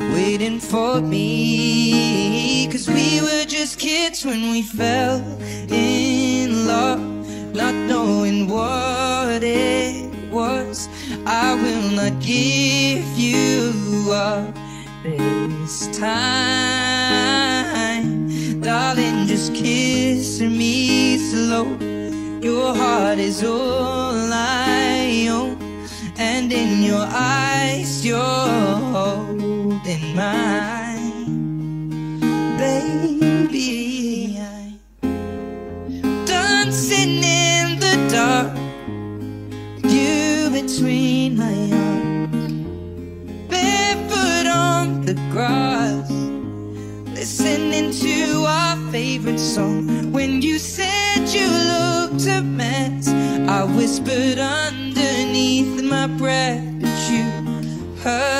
waiting for me. Cause we were just kids when we fell in love, not knowing what it was. I will not give you up this time. Darling, just kiss me slow. Your heart is all I own. And in your eyes, you're holding mine. Baby, I'm dancing in the dark. You between my arms. Barefoot on the grass. Listening to our favorite song. When you said you looked a mess, I whispered underneath my breath, but you heard.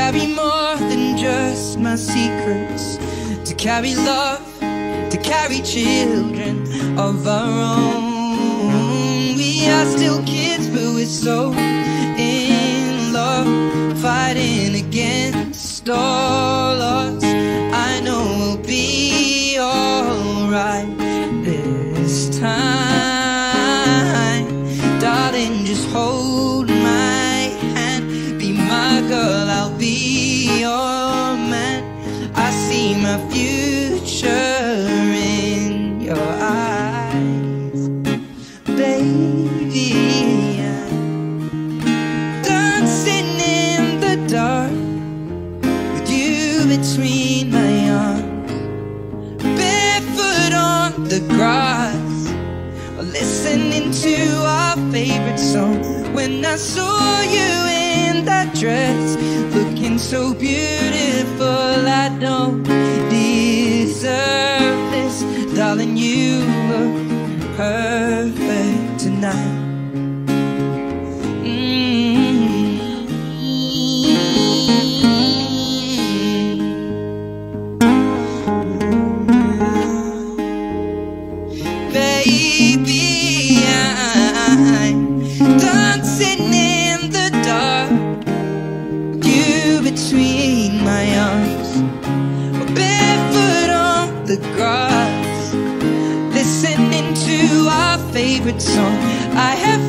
carry more than just my secrets, to carry love, to carry children of our own. We are still kids, but we're so in love, fighting against all odds. I know we'll be alright this time. Darling, just hold see my future in your eyes, baby. I'm dancing in the dark with you between my arms, barefoot on the grass, listening to our favorite song. When I saw you in that dress, looking so beautiful, the grass, listening to our favorite song. I have